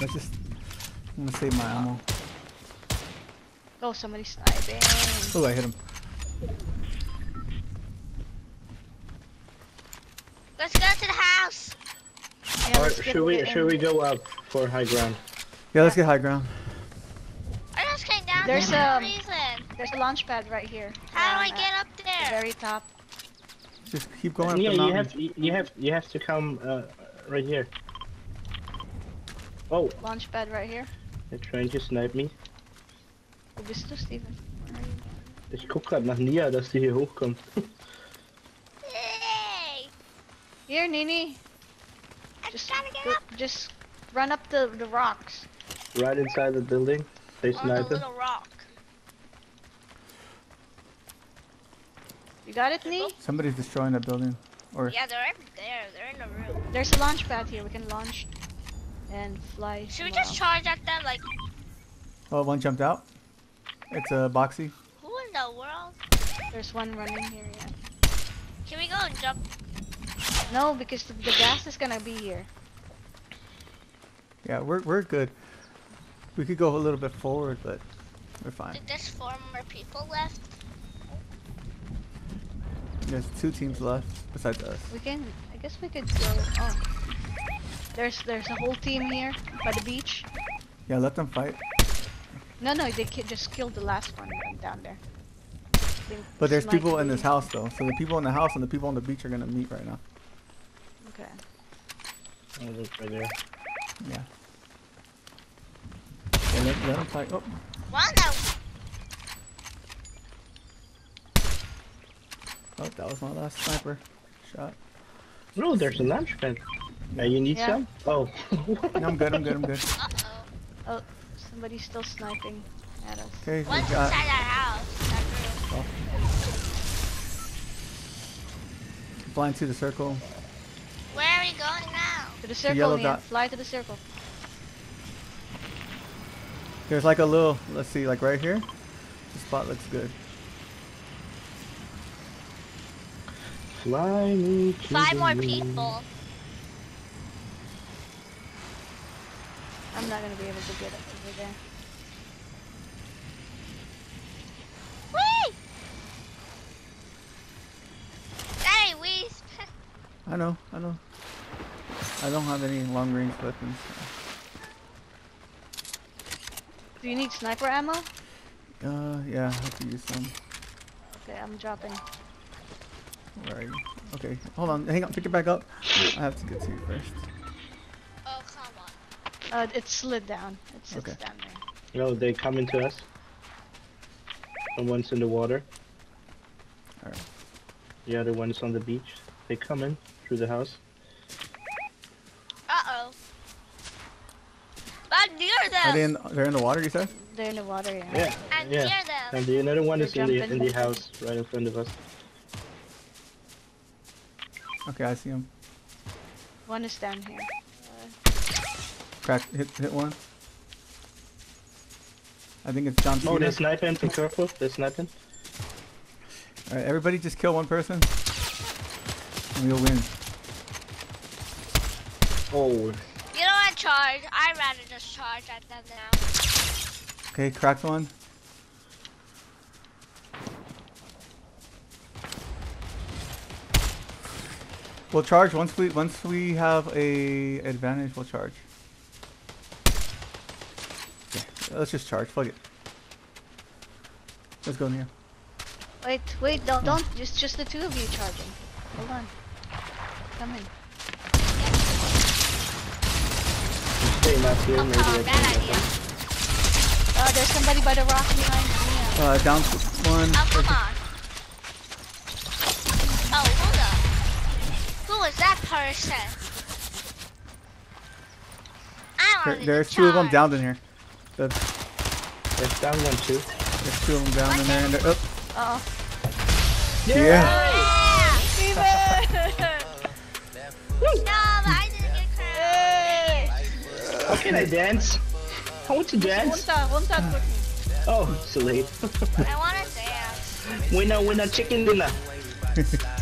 Let's just. I'm gonna save my ammo. Oh, somebody's sniping. Oh, I hit him. Let's go to the house. Yeah, Or should we get should we go up for high ground? Yeah, let's get high ground. I just came down There's, for no um, reason. There's a launch pad right here. How do I Um, get up there? The very top. Just keep going up yeah, the you mountain. have you you have you have to come uh, right here. Oh, Launch pad right here. they're trying to snipe me. Wo bist du, Steven? Where are you? Ich guck grad nach Nia, dass die hier hochkommt. Hey! Here, Nini. I'm Just trying to get go- up just run up the the rocks. right inside the building. They on the snipe it. little rock. You got it, Nee? Somebody's destroying that building. Or Yeah, they're in there. They're in the room. There's a launch pad here. We can launch and fly. Should we just else. charge at them? Like, oh, one jumped out. It's a boxy. who in the world? There's one running here. Yeah. Can we go and jump? No, because the, the gas is gonna be here. Yeah, we're we're good. We could go a little bit forward, but we're fine. Did there's four more people left? There's two teams left besides us. We can. I guess we could go. Oh. There's there's a whole team here by the beach. Yeah, let them fight. No, no, they ki- just killed the last one down there. They But there's people in this house though. So the people in the house and the people on the beach are gonna meet right now. Okay. Oh, look right there. Yeah. Yeah, let, let them fight. Oh, One no. oh, that was my last sniper shot. No, there's a launch pad. Now you need Yeah. some? Oh. No, I'm good. I'm good. I'm good. Uh oh. Somebody's still sniping at us. Okay, we One's got. inside that house. That room. Flying to the circle. Where are we going now? To the circle yellow here. dot. Fly to the circle. There's like a little. Let's see, like right here. The spot looks good. Fly me to Five the more moon. people. I'm not gonna be able to get up over there. Whee! Hey, we. I know. I know. I don't have any long range weapons. Do you need sniper ammo? Uh, yeah, I could use some. Okay, I'm dropping. Where are you? Okay, hold on. Hang on. Pick it back up. I have to get to you first. Come on. Uh, it slid down. It sits Okay. down there. No, they come into us. And one's in the water. Alright. The other one's on the beach. They come in through the house. Uh oh. I'm near Are them. they in? They're in the water. You said? They're in the water, yeah. Yeah, I'm yeah. near them. And the another one They're is in the in the house right in front of us. Okay, I see him. One is down here. Crack. Hit. Hit one. I think it's John Oh, Cena. they're sniping. Be careful. They're sniping. All right, everybody, just kill one person, and we'll win. Oh, You know what? Charge. I'd rather just charge at them now. Okay, cracked one. We'll charge once we once we have a advantage. We'll charge. Okay, let's just charge. Fuck it. Let's go in here. Wait, wait, don't, don't. Just, just the two of you charging. Hold on. Come in. stay up here. Oh, Maybe I oh, can bad idea. Oh, there's somebody by the rock behind me. Uh, down to one. Oh, come on. Oh, hold up. Who was that person? I There- wanted there's to two of them down in here. The, There's down one too. there's two of them down in there. And they're, oh, Uh oh. yeah. Yeah! Steven! No, but I didn't get Hey! crowned. How can I dance? I want to dance. Runta, runta quickly. Oh, so late. I want to dance. winner, winner, chicken dinner.